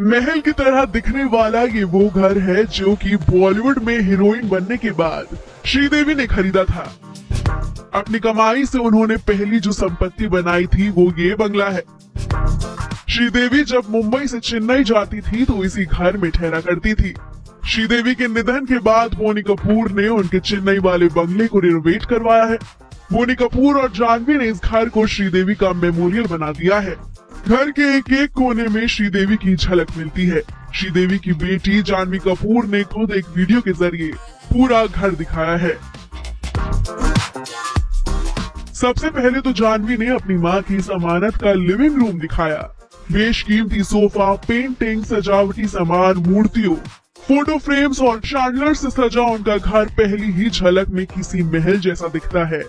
महल की तरह दिखने वाला ये वो घर है जो कि बॉलीवुड में हीरोइन बनने के बाद श्रीदेवी ने खरीदा था। अपनी कमाई से उन्होंने पहली जो संपत्ति बनाई थी, वो ये बंगला है। श्रीदेवी जब मुंबई से चेन्नई जाती थी तो इसी घर में ठहरा करती थी। श्रीदेवी के निधन के बाद बोनी कपूर ने उनके चेन्नई वाले बंगले को रिनोवेट करवाया है। बोनी कपूर और जानवी ने इस घर को श्रीदेवी का मेमोरियल बना दिया है। घर के एक एक कोने में श्रीदेवी की झलक मिलती है। श्रीदेवी की बेटी जानवी कपूर ने खुद एक वीडियो के ज़रिए पूरा घर दिखाया है। सबसे पहले तो जानवी ने अपनी माँ की जमानत का लिविंग रूम दिखाया। बेशकीमती सोफा पेंटिंग सजावटी सामान, मूर्तियों फ़ोटो फ्रेम्स और चांडलर से सजा उनका घर पहली ही झलक में किसी महल जैसा दिखता है।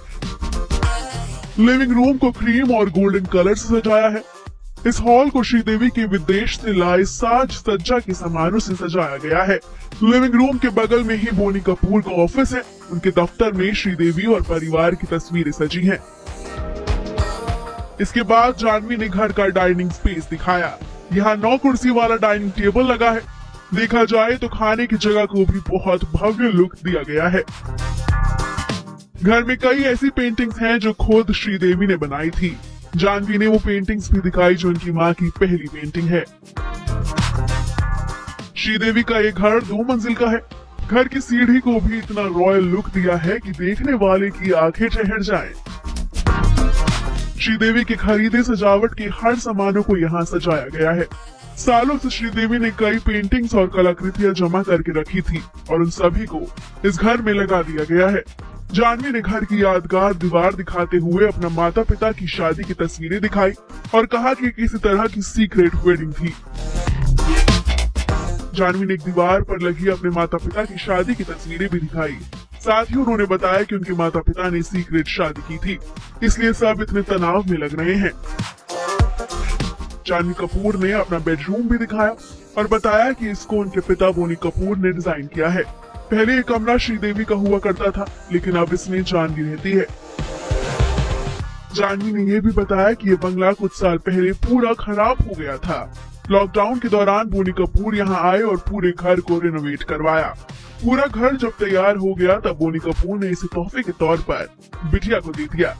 लिविंग रूम को क्रीम और गोल्डन कलर से सजाया है। इस हॉल को श्रीदेवी के विदेश से लाए साज सज्जा के सामानों से सजाया गया है। लिविंग रूम के बगल में ही बोनी कपूर का ऑफ़िस है। उनके दफ्तर में श्रीदेवी और परिवार की तस्वीरें सजी हैं। इसके बाद जानवी ने घर का डाइनिंग स्पेस दिखाया। यहाँ नौ कुर्सी वाला डाइनिंग टेबल लगा है। देखा जाए तो खाने की जगह को भी बहुत भव्य लुक दिया गया है। घर में कई ऐसी पेंटिंग्स हैं जो खुद श्रीदेवी ने बनाई थी। जानवी ने वो पेंटिंग्स भी दिखाई जो उनकी माँ की पहली पेंटिंग है। श्रीदेवी का ये घर दो मंजिल का है। घर की सीढ़ी को भी इतना रॉयल लुक दिया है कि देखने वाले की आँखें ठहर जाएँ। श्रीदेवी के खरीदे सजावट के हर सामानों को यहाँ सजाया गया है। सालों से श्रीदेवी ने कई पेंटिंग्स और कलाकृतियाँ जमा करके रखी थी और उन सभी को इस घर में लगा दिया गया है। जानवी ने घर की यादगार दीवार दिखाते हुए अपना माता पिता की शादी की तस्वीरें दिखाई और कहा कि किसी तरह की सीक्रेट वेडिंग थी। जानवी ने एक दीवार पर लगी अपने माता पिता की शादी की तस्वीरें भी दिखाई। साथ ही उन्होंने बताया कि उनके माता पिता ने सीक्रेट शादी की थी, इसलिए सब इतने तनाव में लग रहे हैं। जानवी कपूर ने अपना बेडरूम भी दिखाया और बताया कि इसको उनके पिता बोनी कपूर ने डिज़ाइन किया है। पहले ये कमरा श्रीदेवी का हुआ करता था, लेकिन अब इसमें जानवी रहती है। जानवी ने यह भी बताया कि ये बंगला कुछ साल पहले पूरा खराब हो गया था। लॉकडाउन के दौरान बोनी कपूर यहाँ आए और पूरे घर को रिनोवेट करवाया। पूरा घर जब तैयार हो गया, तब बोनी कपूर ने इसे तोहफे के तौर पर बिटिया को दे दिया।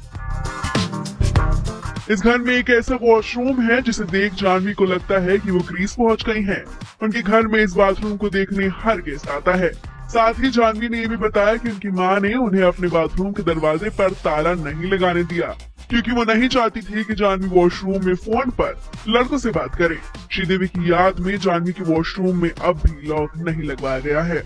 इस घर में एक ऐसा वॉशरूम है, जिसे देख जानवी को लगता है कि वो ग्रीस पहुँच गई हैं। उनके घर में इस बाथरूम को देखने हर गेस्ट आता है। साथ ही जानवी ने यह भी बताया कि उनकी माँ ने उन्हें अपने बाथरूम के दरवाजे पर ताला नहीं लगाने दिया, क्योंकि वो नहीं चाहती थी कि जानवी वॉशरूम में फ़ोन पर लड़कों से बात करे। श्रीदेवी की याद में जानवी के वॉशरूम में अब भी लॉक नहीं लगवाया गया है।